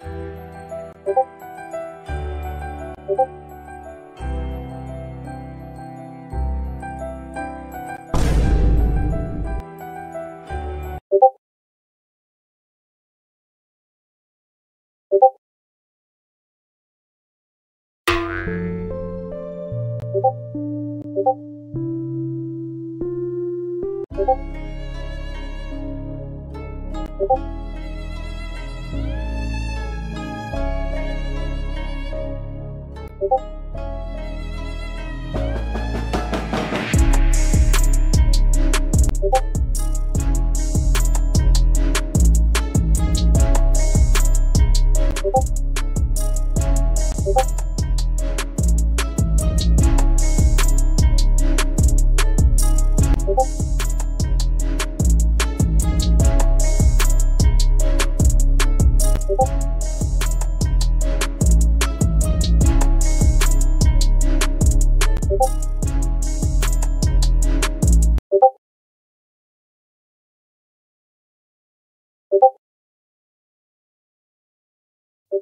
고고 you